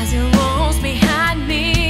As it rolls behind me